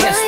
yes.